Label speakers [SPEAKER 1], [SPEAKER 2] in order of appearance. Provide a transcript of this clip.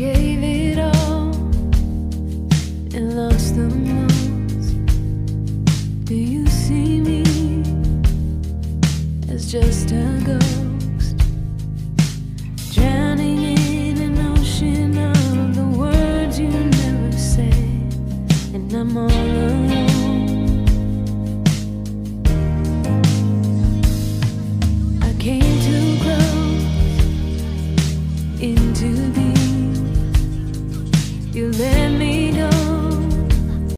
[SPEAKER 1] gave it all and lost the most. Do you see me as just a ghost? Drowning in an ocean of the words you never said, and I'm all alone. I came too close into you let me